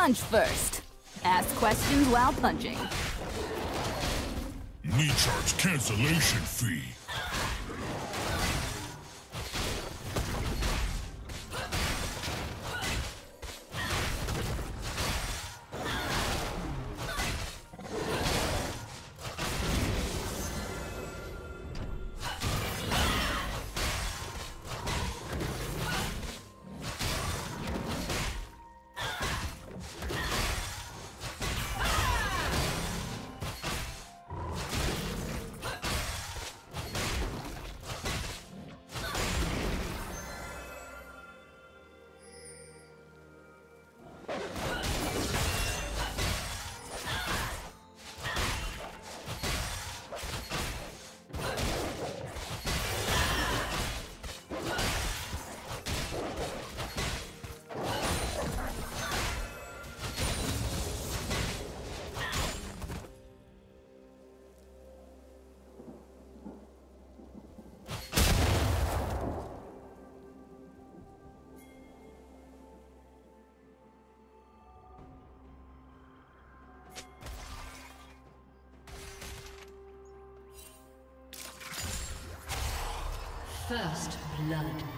Punch first. Ask questions while punching. Knee charge cancellation fee. First blood.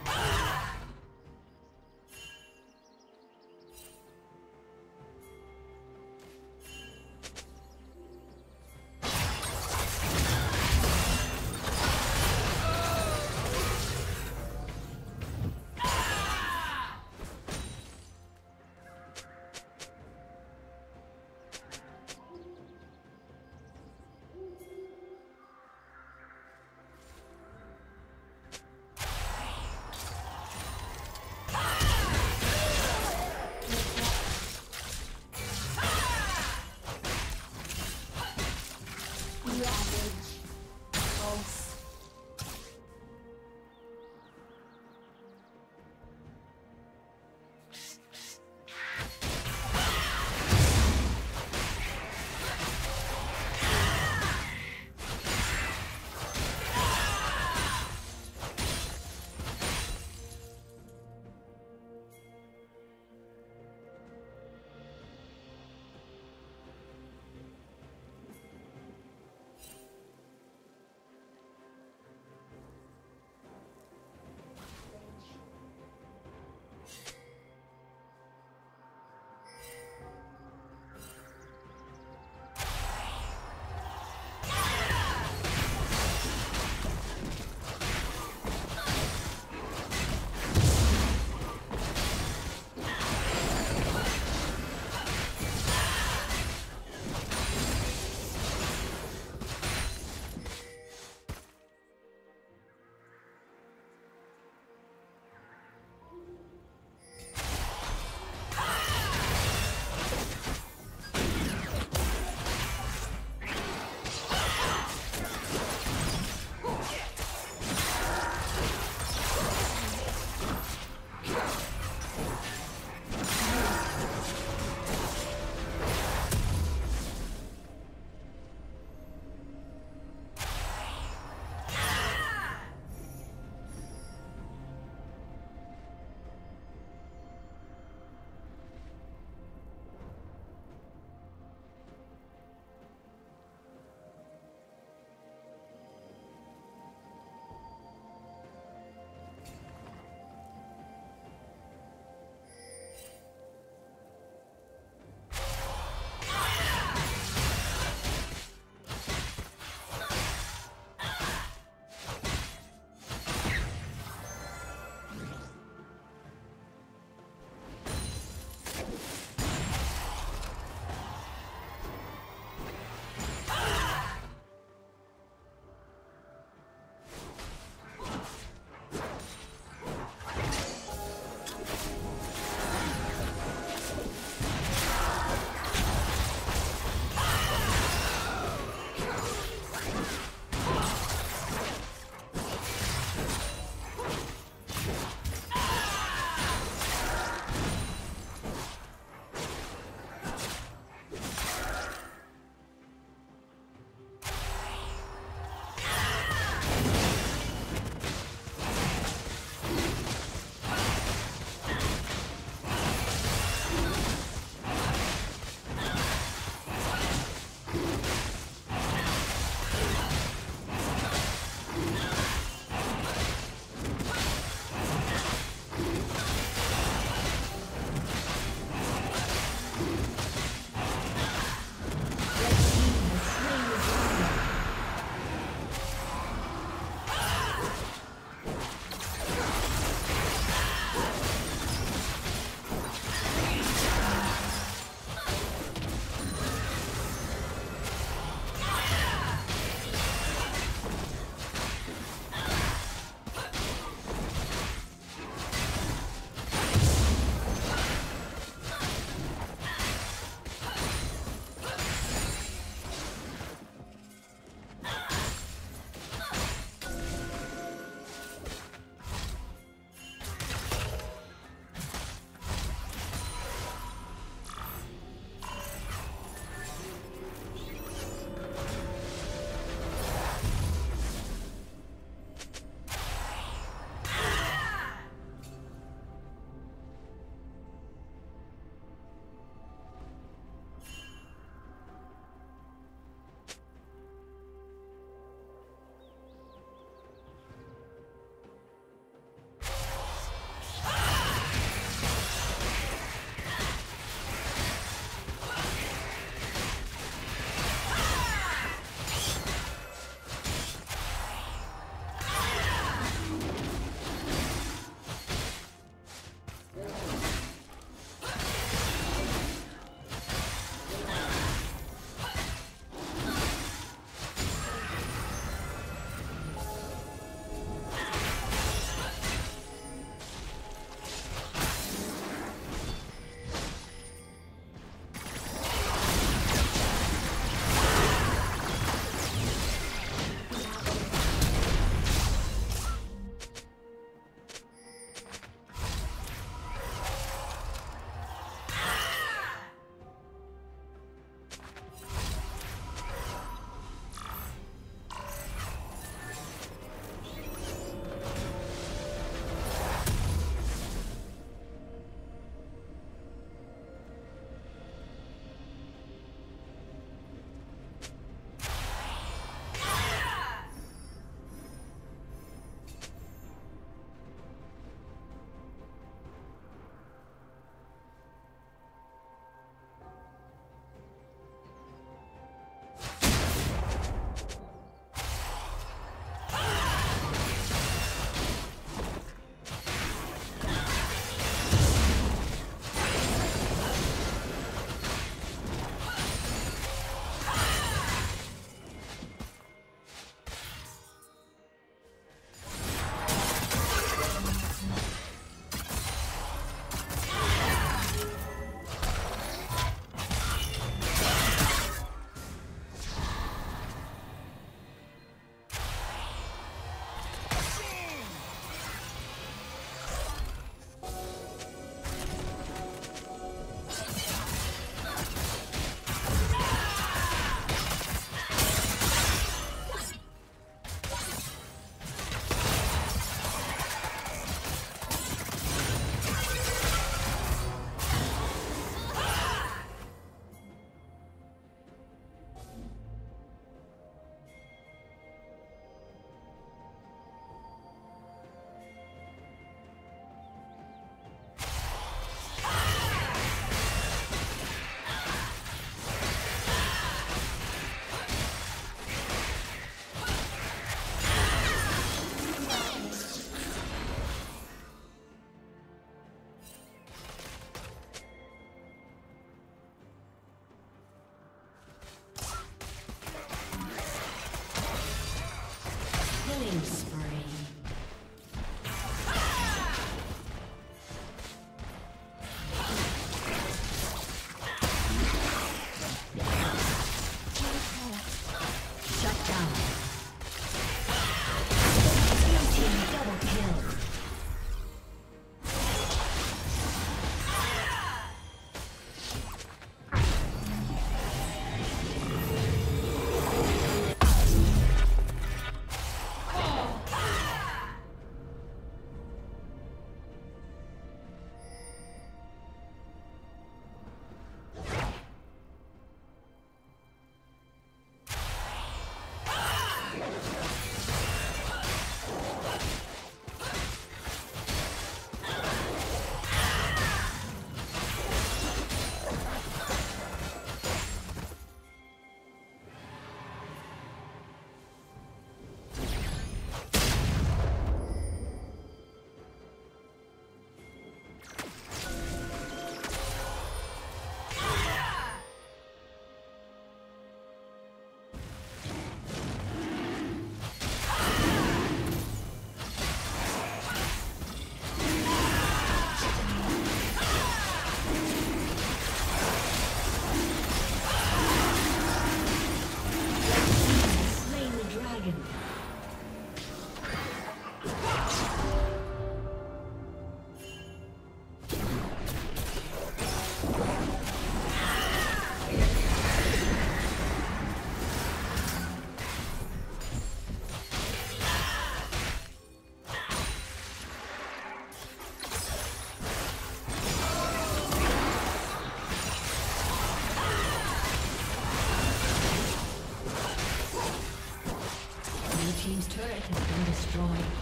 Destroyed.